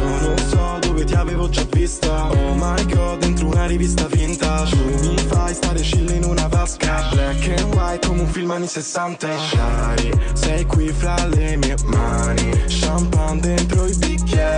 Non so dove ti avevo già vista. Oh my god, dentro una rivista finta Tu mi fai stare chill in una vasca. Black and white come un film anni 60 Shari, sei qui fra le mie mani. Champagne dentro i bicchieri.